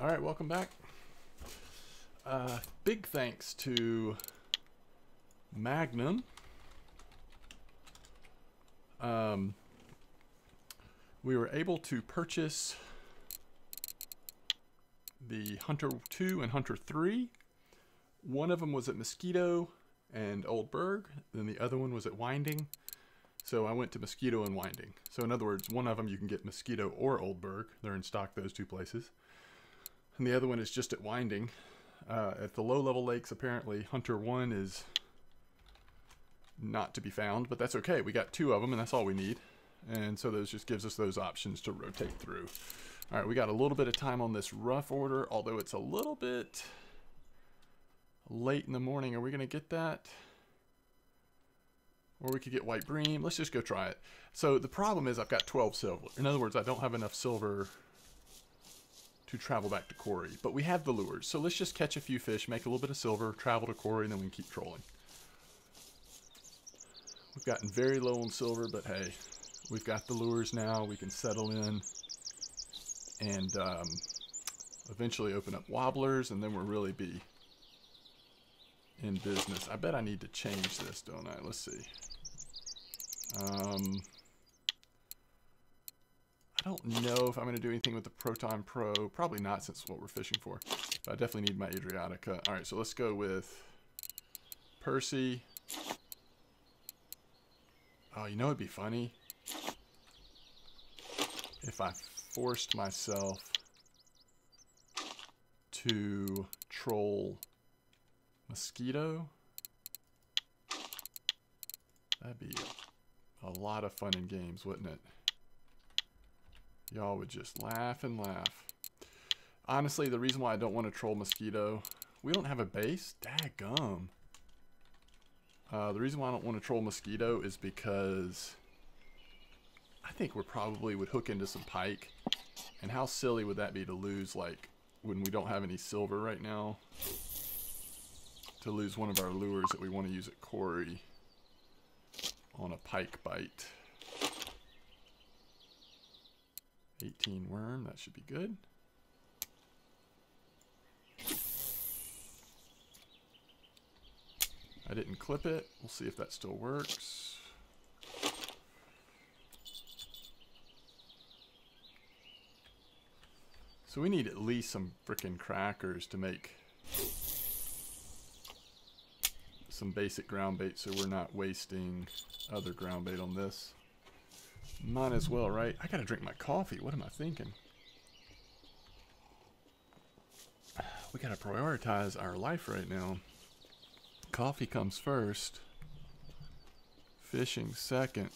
All right, welcome back. Uh, big thanks to Magnum. Um, we were able to purchase the Hunter 2 and Hunter 3. One of them was at Mosquito and Old Burg, then the other one was at Winding. So I went to Mosquito and Winding. So in other words, one of them you can get Mosquito or Old Burg. They're in stock those two places. And the other one is just at Winding. Uh, at the low level lakes, apparently Hunter 1 is not to be found, but that's okay. We got two of them, and that's all we need. And so those just gives us those options to rotate through. All right, we got a little bit of time on this ruffe order, although it's a little bit late in the morning. Are we going to get that? Or we could get white bream. Let's just go try it. So the problem is I've got 12 silver. In other words, I don't have enough silver to travel back to Kuori. But we have the lures. So let's just catch a few fish, make a little bit of silver, travel to Kuori, and then we can keep trolling. We've gotten very low on silver, but hey, we've got the lures now. We can settle in and um, eventually open up wobblers, and then we'll really be in business. I bet I need to change this, don't I? Let's see. Um, I don't know if I'm going to do anything with the Proton Pro. Probably not since what we're fishing for. But I definitely need my Adriatica. All right, so let's go with Percy. Oh, you know it'd be funny? If I forced myself to troll Mosquito. That'd be a lot of fun in games, wouldn't it? Y'all would just laugh and laugh. Honestly, the reason why I don't want to troll Mosquito, we don't have a base? Daggum. Uh, the reason why I don't want to troll Mosquito is because I think we probably would hook into some pike. And how silly would that be to lose, like, when we don't have any silver right now? To lose one of our lures that we want to use at Kuori on a pike bite. 18 worm, that should be good. I didn't clip it. We'll see if that still works. So we need at least some freaking crackers to make some basic ground bait so we're not wasting other ground bait on this. Might as well, right? I gotta drink my coffee. What am I thinking? We gotta prioritize our life right now. Coffee comes first. Fishing second.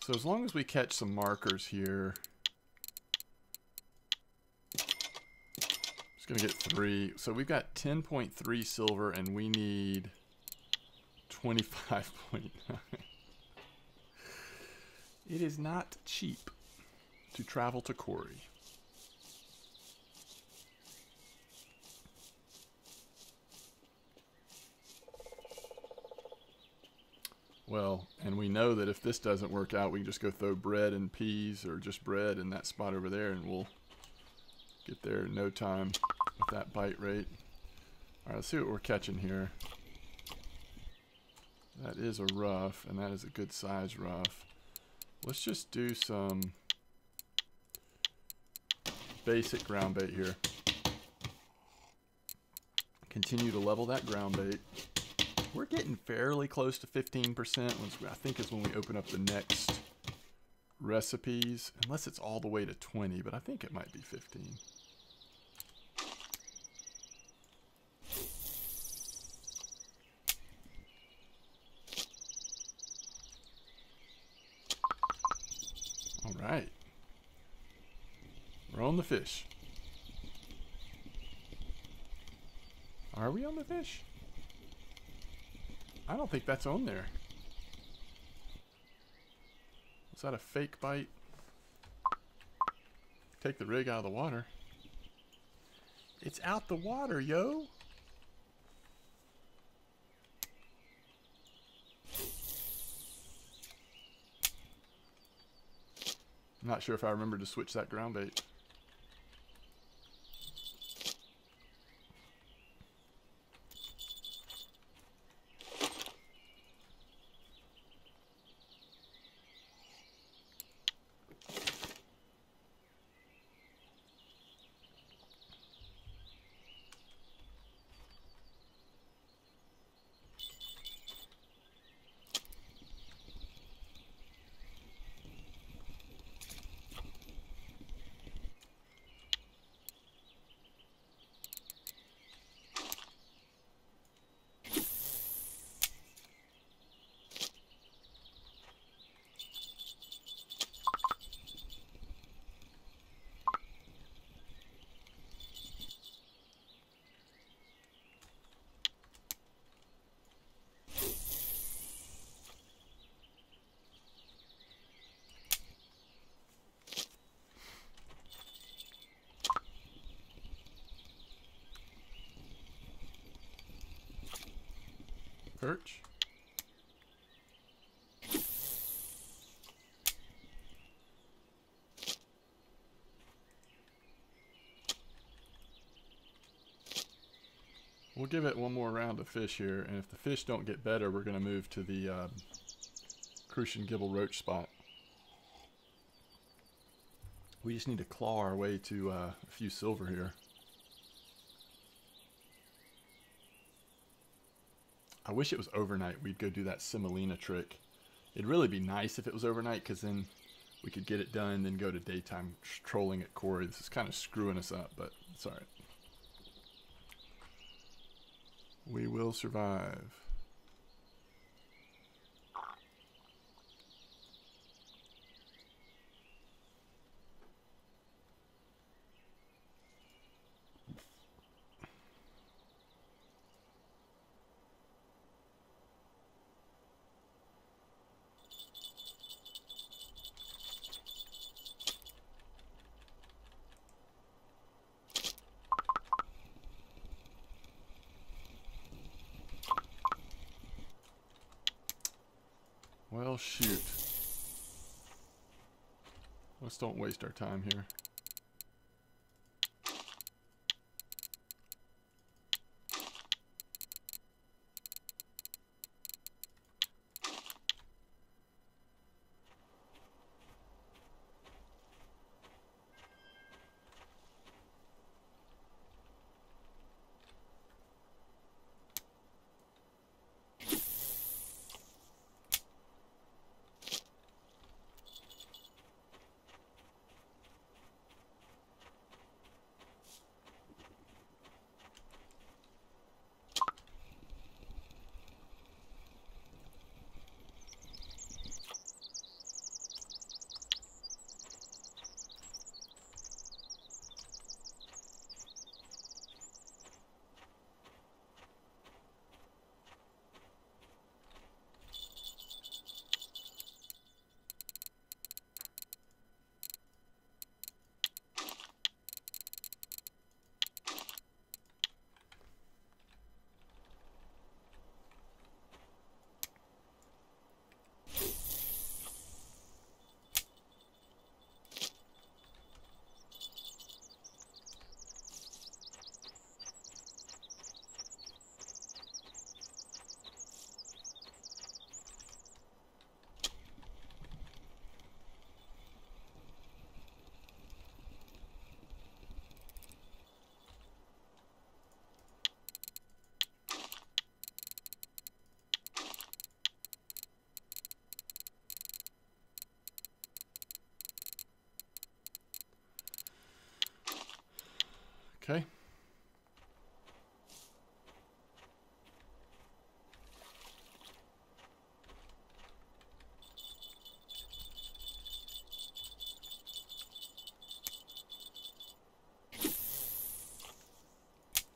So as long as we catch some markers here, just gonna get three. So we've got 10.3 silver and we need 25.9. it is not cheap to travel to Kuori. Well, and we know that if this doesn't work out, we can just go throw bread and peas or just bread in that spot over there and we'll get there in no time with that bite rate. All right, let's see what we're catching here. That is a ruffe, and that is a good size ruffe. Let's just do some basic ground bait here. Continue to level that ground bait. We're getting fairly close to 15%, which I think is when we open up the next recipes. Unless it's all the way to 20, but I think it might be 15. All right. We're on the fish. Are we on the fish? I don't think that's on there. Is that a fake bite? Take the rig out of the water. It's out the water, yo! Not sure if I remember to switch that ground bait. Perch. We'll give it one more round of fish here, and if the fish don't get better, we're going to move to the uh, Crucian Gibel Roach spot. We just need to claw our way to uh, a few silver here. I wish it was overnight. We'd go do that semolina trick. It'd really be nice if it was overnight because then we could get it done then go to daytime trolling at Kuori. This is kind of screwing us up, but it's alright. We will survive. Well, shoot. Let's don't waste our time here. Okay.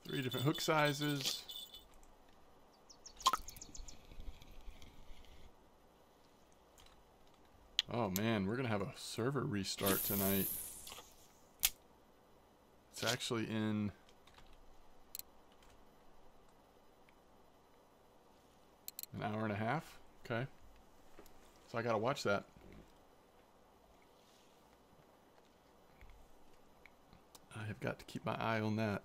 Three different hook sizes. Oh man, we're gonna have a server restart tonight actually in... An hour and a half? Okay. So I gotta watch that. I have got to keep my eye on that.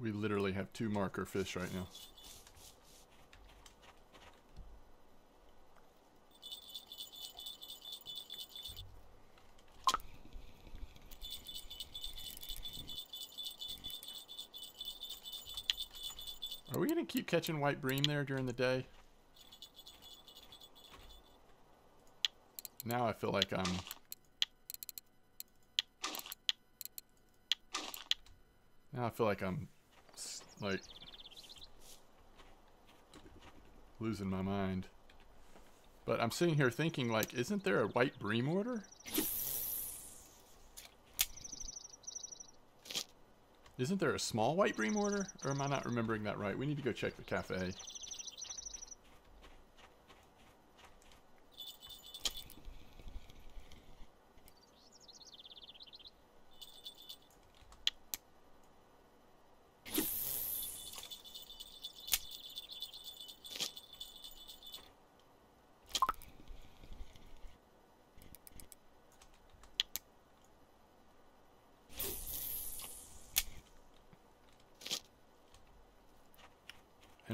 We literally have two marker fish right now. Are we going to keep catching white bream there during the day? Now I feel like I'm Now I feel like I'm like losing my mind. But I'm sitting here thinking like, isn't there a white bream order? Isn't there a small white bream order? Or am I not remembering that right? We need to go check the cafe.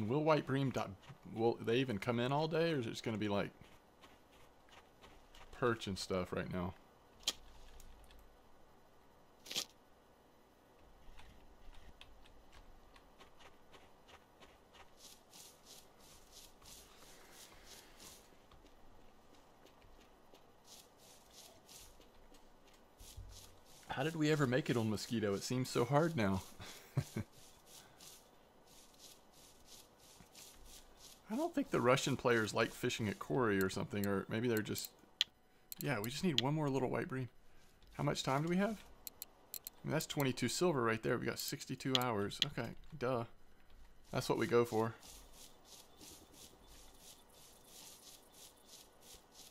And will white bream dot will they even come in all day or is it just gonna be like perch and stuff right now? How did we ever make it on Mosquito? It seems so hard now. I don't think the Russian players like fishing at Kuori or something, or maybe they're just... Yeah, we just need one more little white bream. How much time do we have? I mean, that's 22 silver right there. We got 62 hours. Okay, duh. That's what we go for.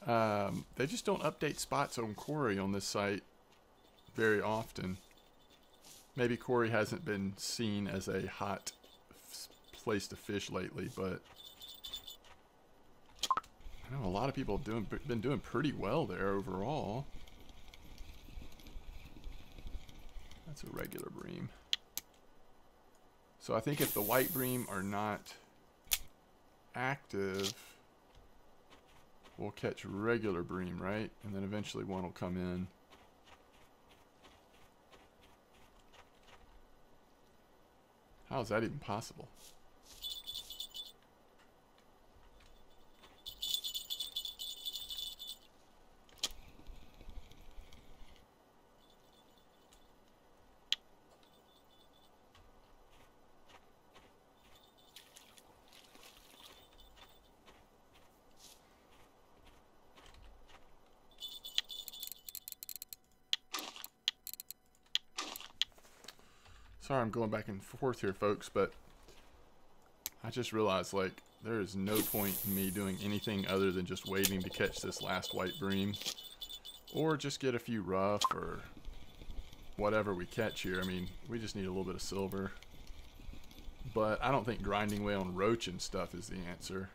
Um, they just don't update spots on Kuori on this site very often. Maybe Kuori hasn't been seen as a hot place to fish lately, but I know a lot of people have doing been doing pretty well there overall. That's a regular bream. So I think if the white bream are not active, we'll catch regular bream, right? And then eventually one will come in. How is that even possible? Going back and forth here, folks, but I just realized, like, there is no point in me doing anything other than just waiting to catch this last white bream. Or just get a few ruffe or whatever we catch here. I mean, we just need a little bit of silver. But I don't think grinding away on roach and stuff is the answer.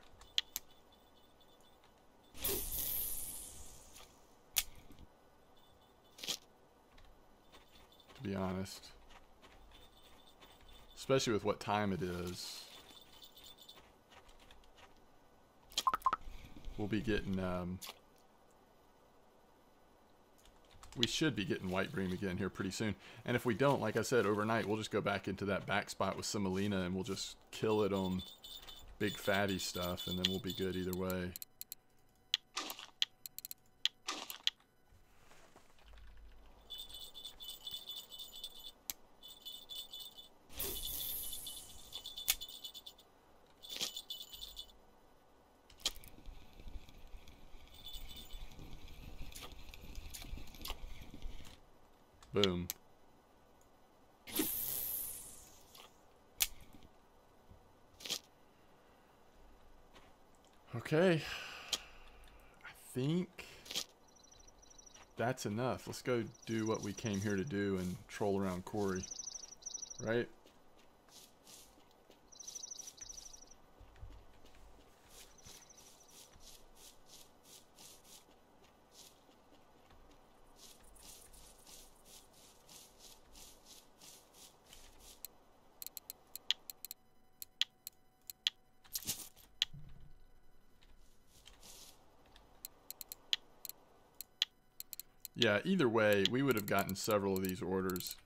To be honest. Especially with what time it is. We'll be getting, um, we should be getting white bream again here pretty soon. And if we don't, like I said, overnight, we'll just go back into that back spot with semolina and we'll just kill it on big fatty stuff and then we'll be good either way. Boom. Okay. I think that's enough. Let's go do what we came here to do and troll around Kuori. Right? Yeah, either way, we would have gotten several of these orders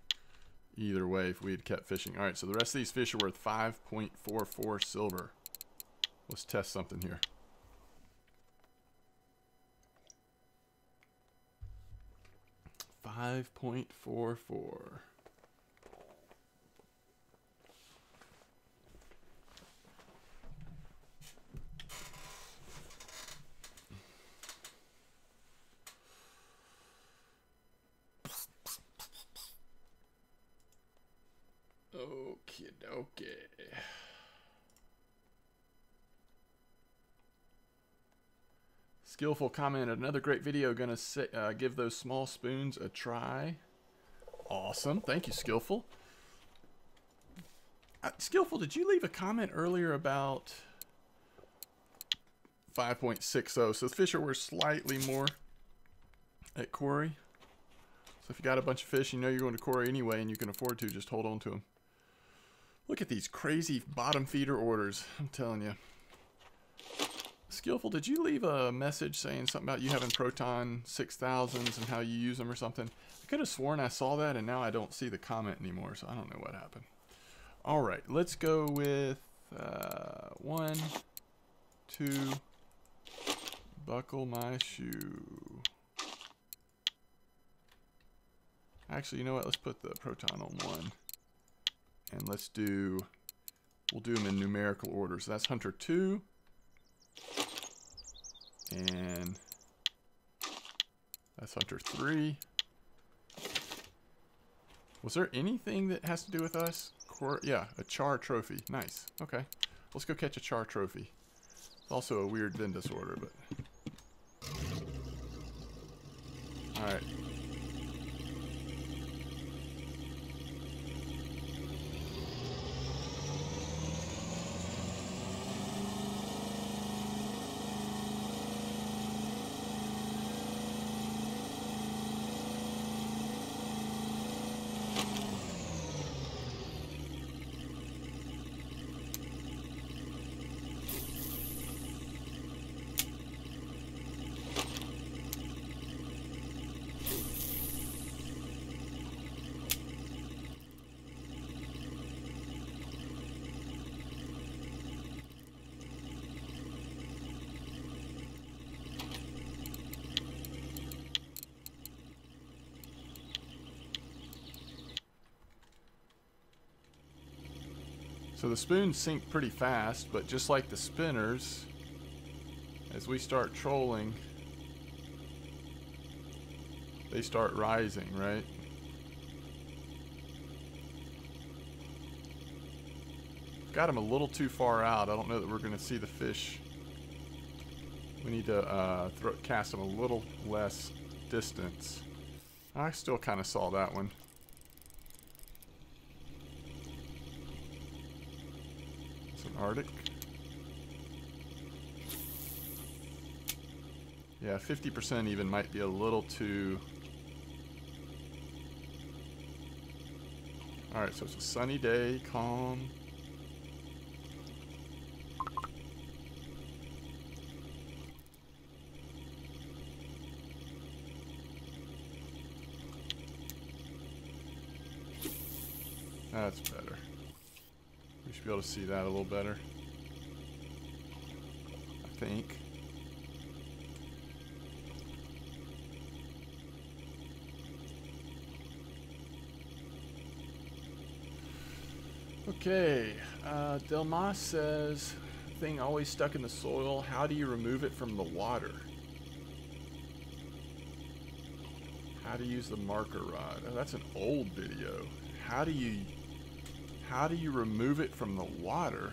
either way if we had kept fishing. All right, so the rest of these fish are worth 5.44 silver. Let's test something here. Five point four four. Skillful commented, another great video. Gonna say, uh, give those small spoons a try. Awesome. Thank you, Skillful. Uh, Skillful, did you leave a comment earlier about 5.60? So the fish are worth slightly more at Kuori. So if you got a bunch of fish, you know you're going to Kuori anyway and you can afford to, just hold on to them. Look at these crazy bottom feeder orders. I'm telling you. Skillful, did you leave a message saying something about you having Proton 6000s and how you use them or something? I could have sworn I saw that and now I don't see the comment anymore, so I don't know what happened. All right, let's go with uh, one, two, buckle my shoe. Actually, you know what? Let's put the Proton on one. And let's do, we'll do them in numerical order. So that's Hunter 2. And that's Hunter 3. Was there anything that has to do with us? Cor yeah, a char trophy. Nice. Okay. Let's go catch a char trophy. It's also a weird vendace disorder, but... Alright. So the spoons sink pretty fast, but just like the spinners, as we start trolling, they start rising, right? Got them a little too far out. I don't know that we're going to see the fish. We need to uh, throw, cast them a little less distance. I still kind of saw that one. Arctic. Yeah, 50% even might be a little too... Alright, so it's a sunny day, calm. That's better should be able to see that a little better. I think. Okay, uh, Delmas says, thing always stuck in the soil, how do you remove it from the water? How to use the marker rod. Oh, that's an old video. How do you how do you remove it from the water?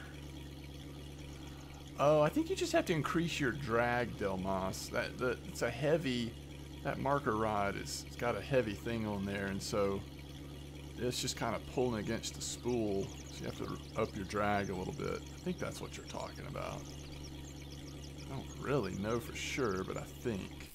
Oh, I think you just have to increase your drag, Delmas. That, that it's a heavy that marker rod is it's got a heavy thing on there and so it's just kind of pulling against the spool so you have to up your drag a little bit. I think that's what you're talking about. I don't really know for sure, but I think.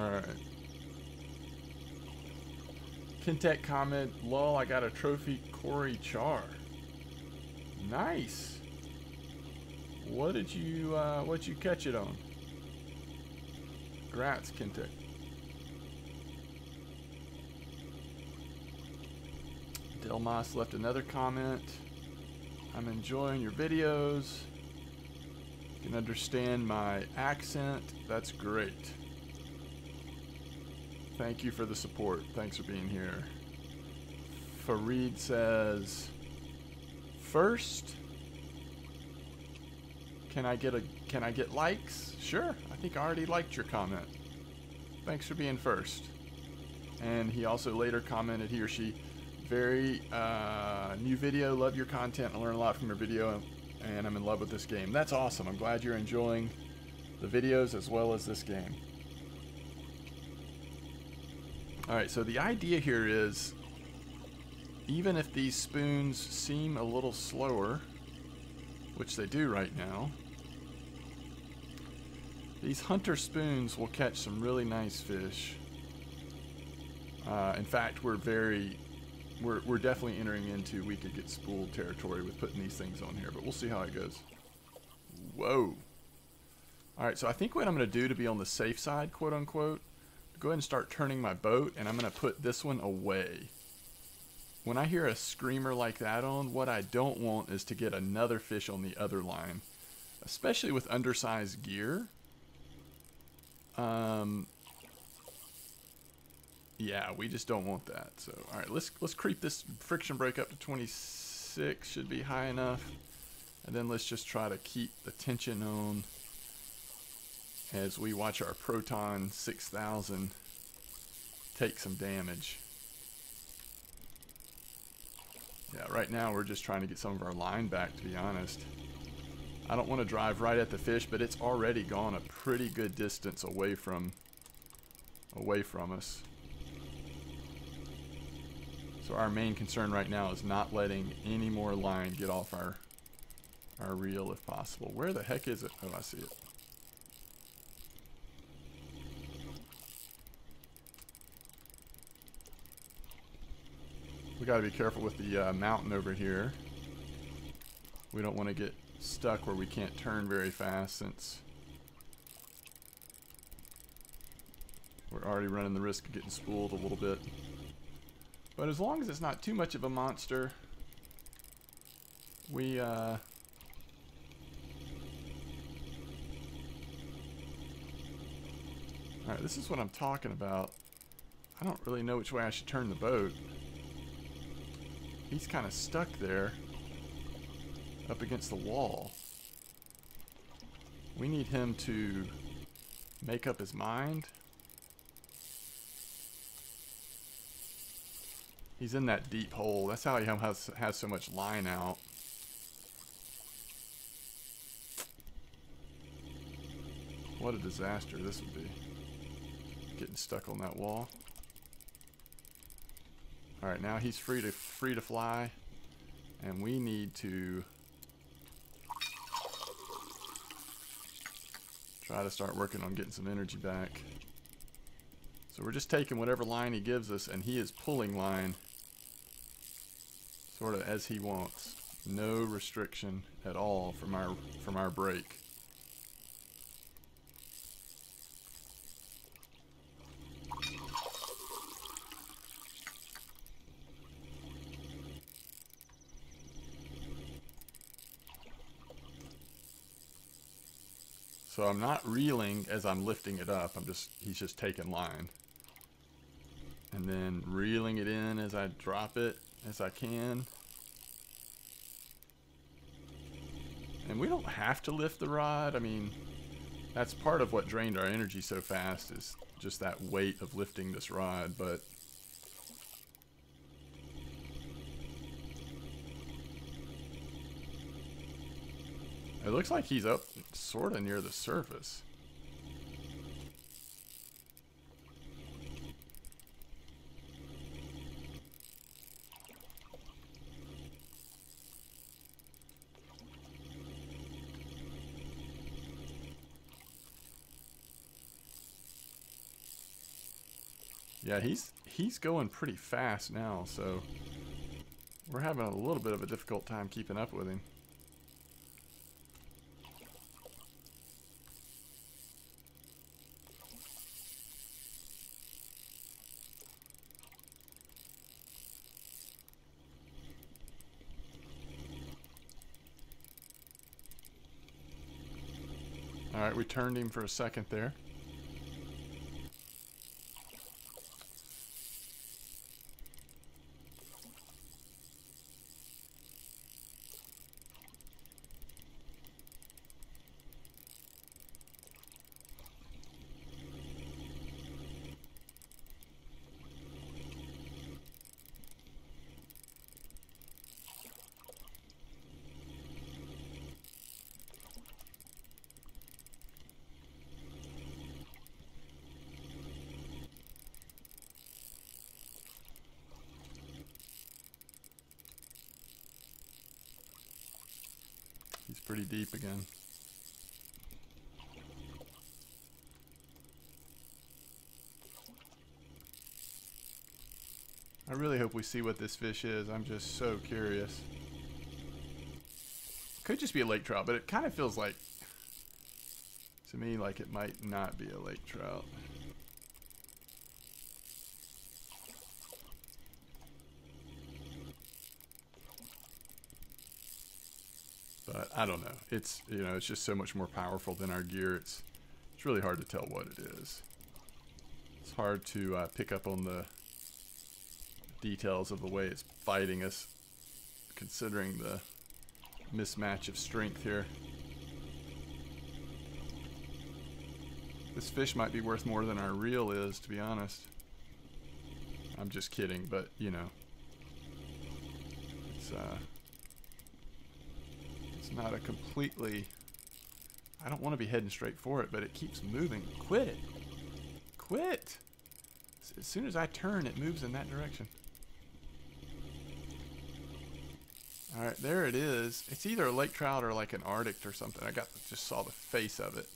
Alright. Kintech comment, lol, I got a trophy Kuori Char. Nice. What did you, uh, what you catch it on? Grats, Kintech. Delmas left another comment. I'm enjoying your videos. You can understand my accent. That's great. Thank you for the support. Thanks for being here. Farid says, first, can I get a can I get likes? Sure. I think I already liked your comment. Thanks for being first. And he also later commented he or she, very uh, new video. Love your content. I learned a lot from your video, and I'm in love with this game. That's awesome. I'm glad you're enjoying the videos as well as this game. Alright, so the idea here is even if these spoons seem a little slower, which they do right now, these hunter spoons will catch some really nice fish. Uh, in fact, we're very, we're, we're definitely entering into we could get spooled territory with putting these things on here, but we'll see how it goes. Whoa. Alright, so I think what I'm going to do to be on the safe side, quote unquote, go ahead and start turning my boat and I'm going to put this one away. When I hear a screamer like that on, what I don't want is to get another fish on the other line, especially with undersized gear. Um, yeah, we just don't want that. So, all right, let's let's creep this friction break up to 26. Should be high enough. And then let's just try to keep the tension on as we watch our Proton 6000 take some damage. Yeah, right now we're just trying to get some of our line back, to be honest. I don't want to drive right at the fish, but it's already gone a pretty good distance away from away from us. So our main concern right now is not letting any more line get off our our reel if possible. Where the heck is it? Oh, I see it. We gotta be careful with the uh, mountain over here. We don't want to get stuck where we can't turn very fast since we're already running the risk of getting spooled a little bit. But as long as it's not too much of a monster, we, uh... Alright, this is what I'm talking about. I don't really know which way I should turn the boat. He's kind of stuck there up against the wall. We need him to make up his mind. He's in that deep hole. That's how he has, has so much line out. What a disaster this would be. Getting stuck on that wall. All right, now he's free to free to fly, and we need to try to start working on getting some energy back. So we're just taking whatever line he gives us, and he is pulling line sort of as he wants. No restriction at all from our from our brake. So I'm not reeling as I'm lifting it up. I'm just, he's just taking line. And then reeling it in as I drop it as I can. And we don't have to lift the rod. I mean, that's part of what drained our energy so fast is just that weight of lifting this rod, but it looks like he's up sort of near the surface. Yeah, he's he's going pretty fast now, so we're having a little bit of a difficult time keeping up with him. All right, we turned him for a second there. He's pretty deep again. I really hope we see what this fish is. I'm just so curious. Could just be a lake trout, but it kind of feels like, to me, like it might not be a lake trout. But I don't know. It's you know, it's just so much more powerful than our gear. It's it's really hard to tell what it is. It's hard to uh, pick up on the details of the way it's fighting us, considering the mismatch of strength here. This fish might be worth more than our reel is, to be honest. I'm just kidding, but you know, it's uh, not a completely. I don't want to be heading straight for it, but it keeps moving. Quit it! Quit! As soon as I turn, it moves in that direction. Alright, there it is. It's either a lake trout or like an arctic or something. I got just saw the face of it.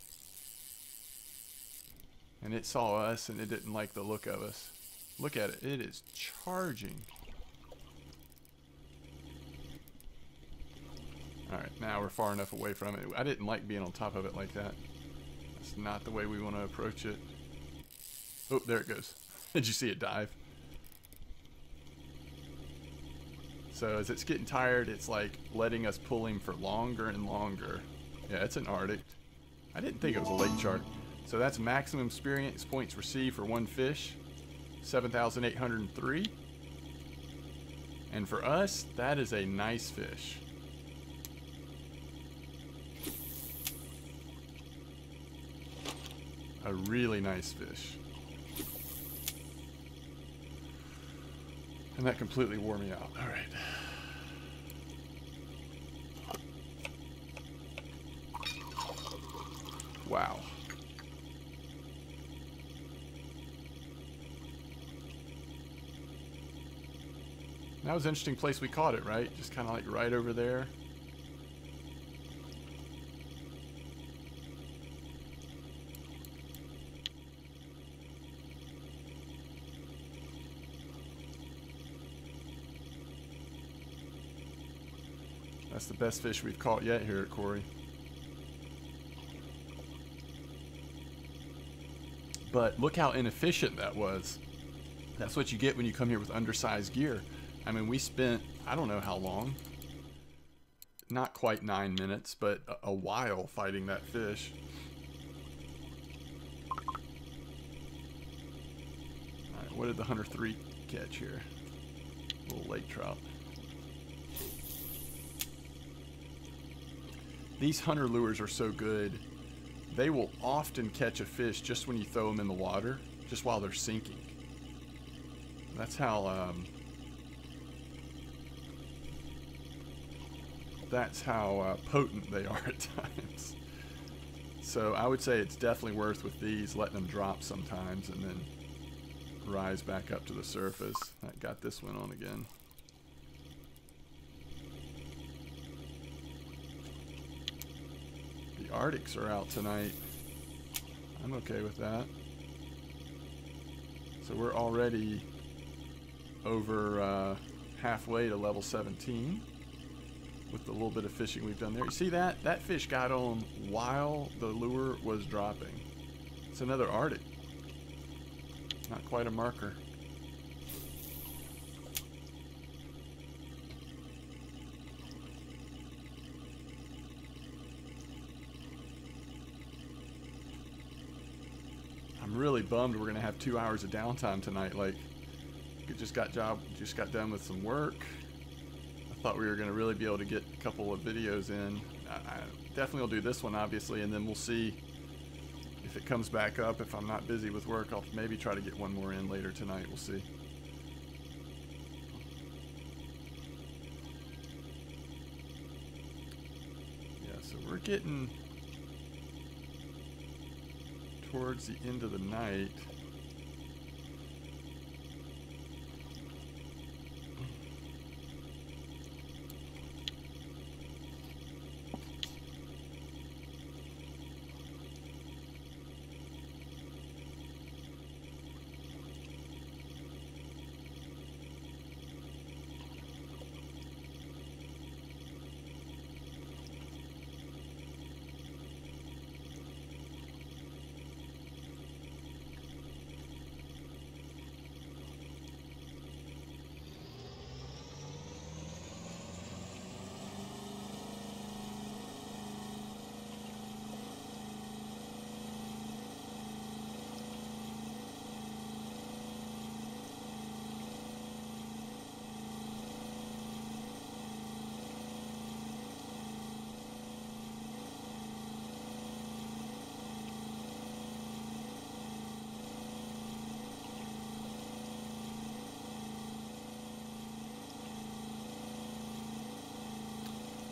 And it saw us and it didn't like the look of us. Look at it. It is charging. Alright, now we're far enough away from it. I didn't like being on top of it like that. That's not the way we want to approach it. Oh, there it goes. Did you see it dive? So as it's getting tired, it's like letting us pull him for longer and longer. Yeah, it's an Arctic. I didn't think it was a lake shark. So that's maximum experience points received for one fish. 7,803. And for us, that is a nice fish. A really nice fish. And that completely wore me out. All right. Wow. That was an interesting place we caught it, right? Just kind of like right over there. That's the best fish we've caught yet here at Kuori. But look how inefficient that was. That's what you get when you come here with undersized gear. I mean, we spent, I don't know how long, not quite nine minutes, but a, while fighting that fish. All right, what did the Hunter 3 catch here? A little lake trout. These Hunter lures are so good. They will often catch a fish just when you throw them in the water, just while they're sinking. That's how, um, that's how uh, potent they are at times. So I would say it's definitely worth with these letting them drop sometimes and then rise back up to the surface. I got this one on again. Arctics are out tonight. I'm okay with that. So we're already over uh, halfway to level 17 with the little bit of fishing we've done there. You see that? That fish got on while the lure was dropping. It's another Arctic. Not quite a marker. Really bummed we're gonna have two hours of downtime tonight. Like, just got job, just got done with some work I thought we were to really be able to get a couple of videos in. I, I definitely will do this one, obviously, and then we'll see if it comes back up. If I'm not busy with work, I'll maybe try to get one more in later tonight. We'll see. Yeah, so we're getting towards the end of the night.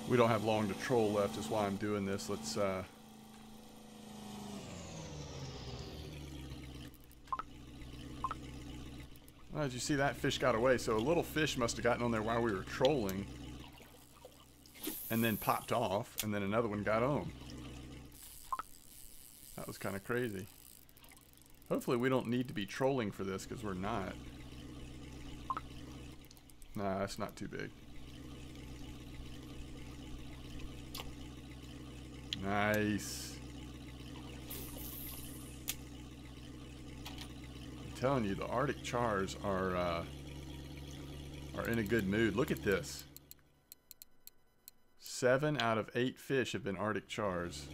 We don't have long to troll left is why I'm doing this. Let's uh Well, as you see, that fish got away. So a little fish must have gotten on there while we were trolling. And then popped off. And then another one got on. That was kind of crazy. Hopefully we don't need to be trolling for this because we're not. Nah, that's not too big. Nice. I'm telling you, the Arctic chars are uh, are in a good mood. Look at this. Seven out of eight fish have been Arctic chars.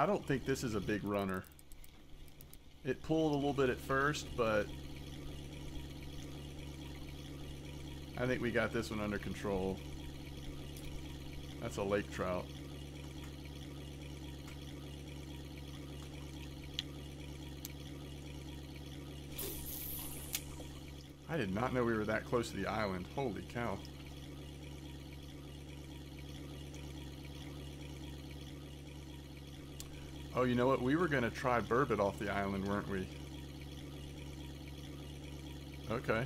I don't think this is a big runner. It pulled a little bit at first, but I think we got this one under control. That's a lake trout. I did not know we were that close to the island. Holy cow. Oh, you know what? We were going to try burbot off the island, weren't we? Okay.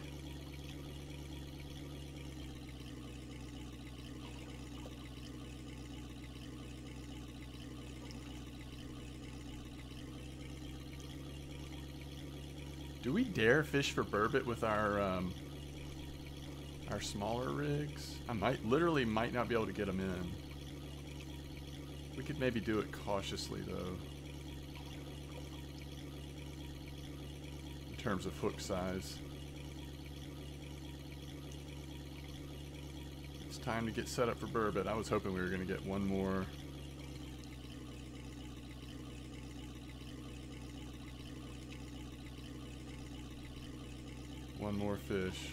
Do we dare fish for burbot with our um, our smaller rigs. I might, literally might not be able to get them in. We could maybe do it cautiously though. In terms of hook size. It's time to get set up for burbot. I was hoping we were going to get one more one more fish.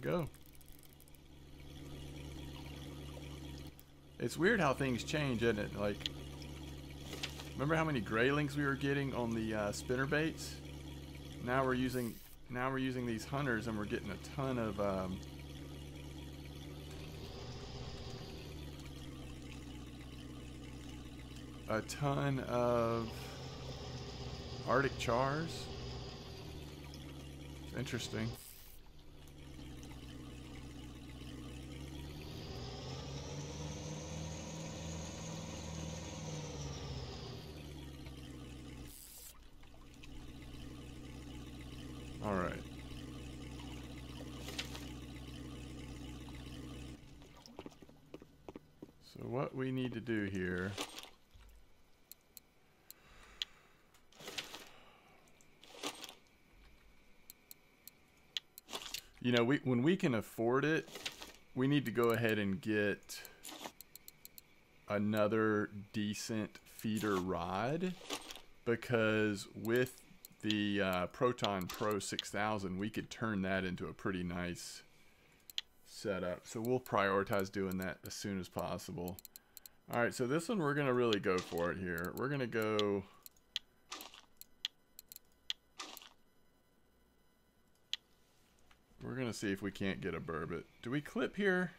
Go. It's weird how things change, isn't it? Like, remember how many graylings we were getting on the uh, spinner baits? Now we're using now we're using these hunters and we're getting a ton of um, a ton of Arctic chars. It's interesting. All right. So what we need to do here You know, we when we can afford it, we need to go ahead and get another decent feeder rod because with the uh, Proton Pro 6000, we could turn that into a pretty nice setup. So we'll prioritize doing that as soon as possible. All right, so this one we're gonna really go for it here. We're gonna go. We're gonna see if we can't get a burbot. Do we clip here?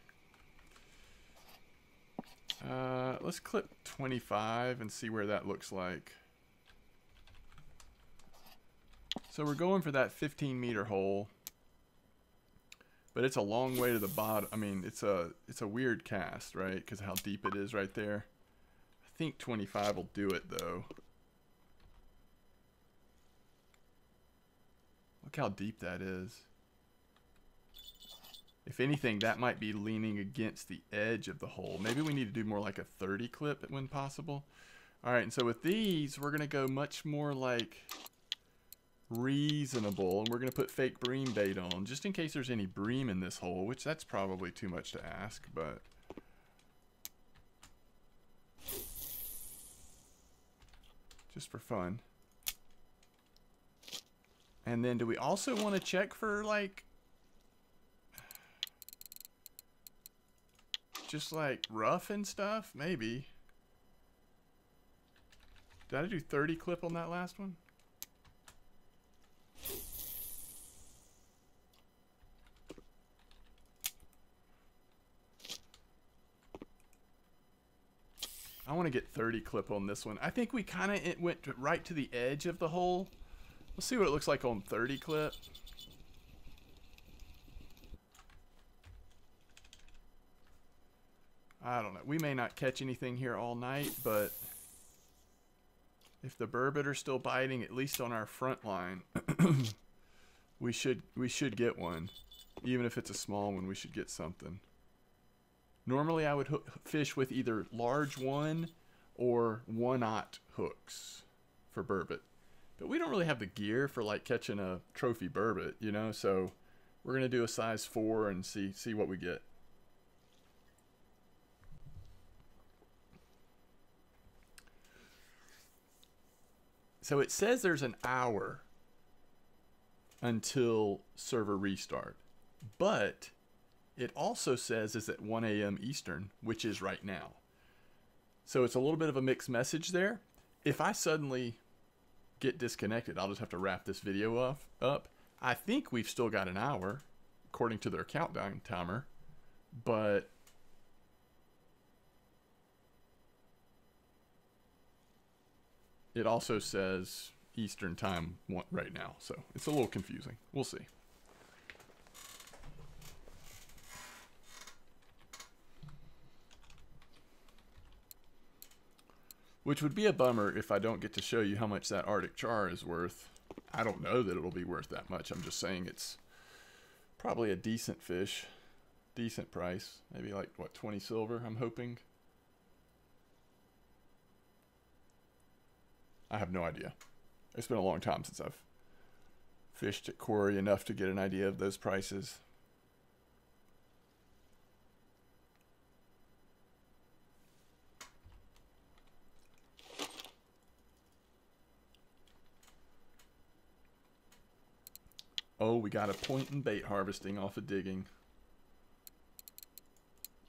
Uh, let's clip 25 and see where that looks like. So we're going for that 15 meter hole. But it's a long way to the bottom. I mean, it's a it's a weird cast, right? Because how deep it is right there. I think 25 will do it, though. Look how deep that is. If anything, that might be leaning against the edge of the hole. Maybe we need to do more like a 30 clip when possible. All right, and so with these, we're going to go much more like reasonable. And we're going to put fake bream bait on, just in case there's any bream in this hole, which that's probably too much to ask, but... Just for fun. And then do we also want to check for, like, just like ruffe and stuff? Maybe. Did I do 30 clip on that last one? I want to get 30 clip on this one. I think we kind of it went right to the edge of the hole. Let's see what it looks like on 30 clip. I don't know. We may not catch anything here all night, but if the burbot are still biting, at least on our front line, we should we should get one. Even if it's a small one, we should get something. Normally, I would fish with either large one or one-aught hooks for burbot. But we don't really have the gear for like catching a trophy burbot, you know, so we're going to do a size 4 and see see what we get. So it says there's an hour until server restart. But it also says it's at 1 a.m. Eastern, which is right now. So it's a little bit of a mixed message there. If I suddenly get disconnected, I'll just have to wrap this video off, up. I think we've still got an hour, according to their countdown timer. But it also says Eastern time right now, so it's a little confusing. We'll see. Which would be a bummer if I don't get to show you how much that Arctic char is worth. I don't know that it'll be worth that much. I'm just saying it's probably a decent fish. Decent price. Maybe like, what, 20 silver, I'm hoping. I have no idea. It's been a long time since I've fished at Kuori enough to get an idea of those prices. Oh, we got a point in bait harvesting off of digging.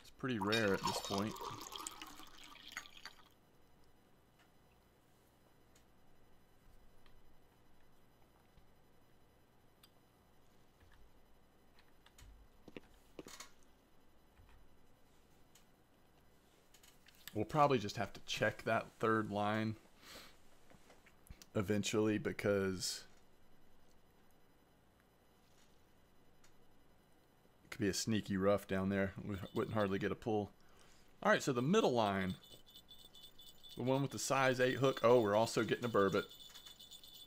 It's pretty rare at this point. We'll probably just have to check that third line eventually because it could be a sneaky ruffe down there. We wouldn't hardly get a pull. All right, so the middle line, the one with the size 8 hook. Oh, we're also getting a burbot.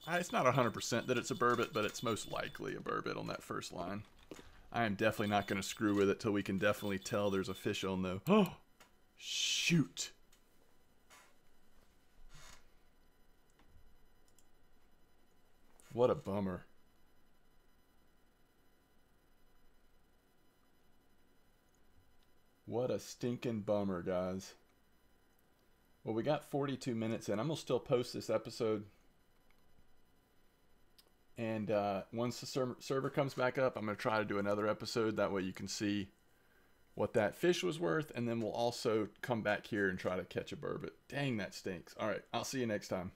Uh, it's not 100% that it's a burbot, but it's most likely a burbot on that first line. I am definitely not going to screw with it till we can definitely tell there's a fish on the... Oh! Shoot. What a bummer. What a stinking bummer, guys. Well, we got 42 minutes in. I'm going to still post this episode. And uh, once the server, server comes back up, I'm going to try to do another episode. That way you can see what that fish was worth, and then we'll also come back here and try to catch a burbot. Dang, that stinks. All right, I'll see you next time.